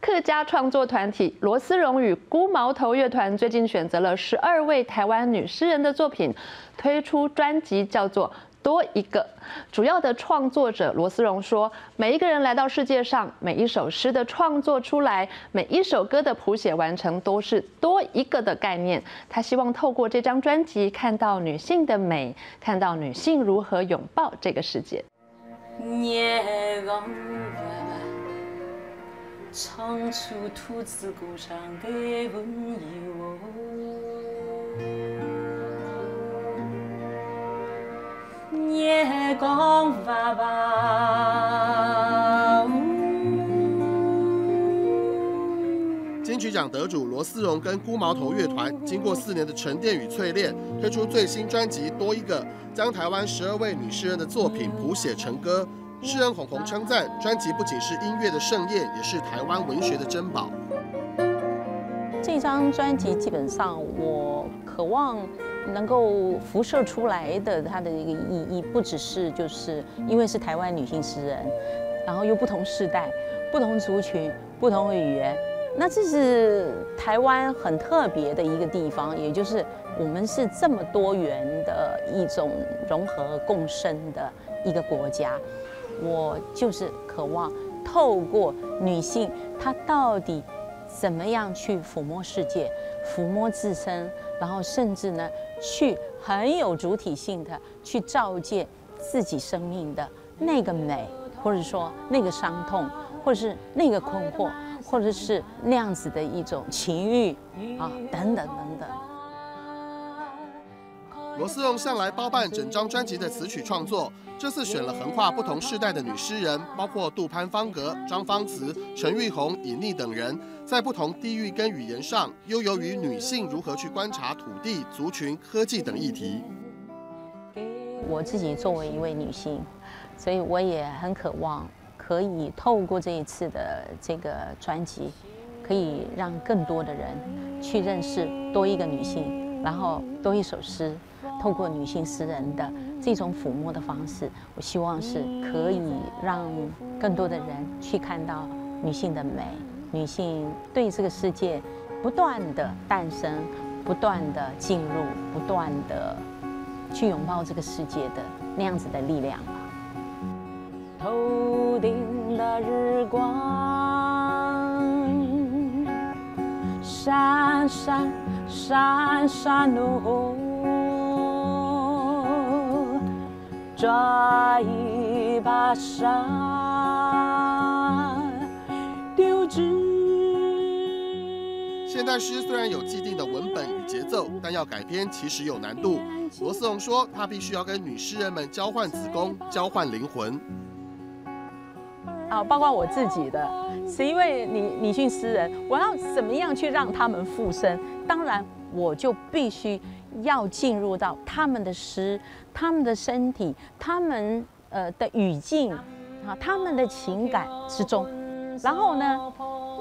客家创作团体罗思荣与孤毛头乐团最近选择了十二位台湾女诗人的作品，推出专辑，叫做《多一个》。主要的创作者罗思荣说：“每一个人来到世界上，每一首诗的创作出来，每一首歌的谱写完成，都是多一个的概念。他希望透过这张专辑，看到女性的美，看到女性如何拥抱这个世界。”唱出兔子歌唱的温柔。夜光爸爸。金曲奖得主罗思荣跟孤毛头乐团，经过四年的沉淀与淬炼，推出最新专辑《多一个》，将台湾十二位女诗人的作品谱写成歌。诗人红红称赞专辑不仅是音乐的盛宴，也是台湾文学的珍宝。这张专辑基本上，我渴望能够辐射出来的它的一个意义，不只是就是因为是台湾女性诗人，然后又不同世代、不同族群、不同语言，那这是台湾很特别的一个地方，也就是我们是这么多元的一种融合共生的一个国家。我就是渴望透过女性，她到底怎么样去抚摸世界、抚摸自身，然后甚至呢，去很有主体性的去照见自己生命的那个美，或者说那个伤痛，或者是那个困惑，或者是那样子的一种情欲啊，等等等。罗思荣向来包办整张专辑的词曲创作，这次选了横跨不同世代的女诗人，包括杜潘方格、张芳慈、陈玉红、尹丽等人，在不同地域跟语言上，悠游于女性如何去观察土地、族群、科技等议题。我自己作为一位女性，所以我也很渴望可以透过这一次的这个专辑，可以让更多的人去认识多一个女性，然后多一首诗。透过女性诗人的这种抚摸的方式，我希望是可以让更多的人去看到女性的美，女性对这个世界不断的诞生、不断的进入、不断的去拥抱这个世界的那样子的力量头顶的日光闪闪闪闪哦。抓一把沙，丢掷。现代诗虽然有既定的文本与节奏，但要改编其实有难度。罗思荣说，他必须要跟女诗人们交换子宫，交换灵魂。啊，包括我自己的，是因为女女性诗人，我要怎么样去让他们复生？当然，我就必须。要进入到他们的诗、他们的身体、他们呃的语境啊、他们的情感之中，然后呢，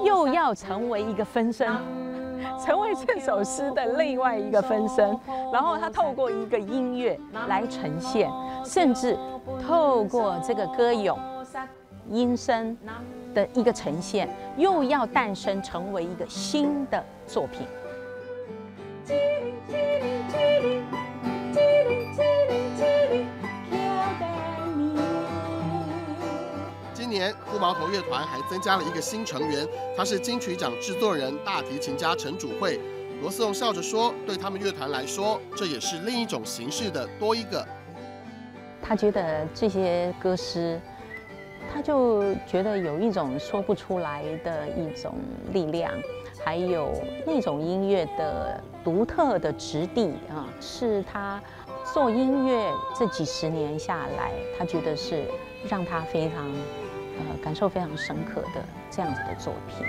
又要成为一个分身，成为这首诗的另外一个分身，然后他透过一个音乐来呈现，甚至透过这个歌咏、音声的一个呈现，又要诞生成为一个新的作品。今年孤毛头乐团还增加了一个新成员，他是金曲奖制作人、大提琴家陈祖慧。罗思荣笑着说：“对他们乐团来说，这也是另一种形式的多一个。”他觉得这些歌诗，他就觉得有一种说不出来的一种力量。还有那种音乐的独特的质地啊，是他做音乐这几十年下来，他觉得是让他非常呃感受非常深刻的这样子的作品。